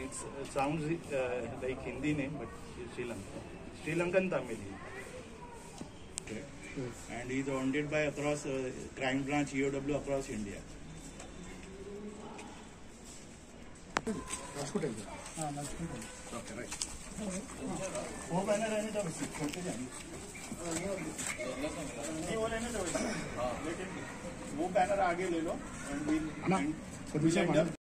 It sounds uh, like Hindi name, but Sri Lanka. Sri Lankan Tamil. Okay. And he's wanted by across uh, crime branch EOW across India. Rajkot आहे okay right वो banner रहने दो बस, छोटे जाएँगे। लेकिन वो बैनर आगे ले लो एंड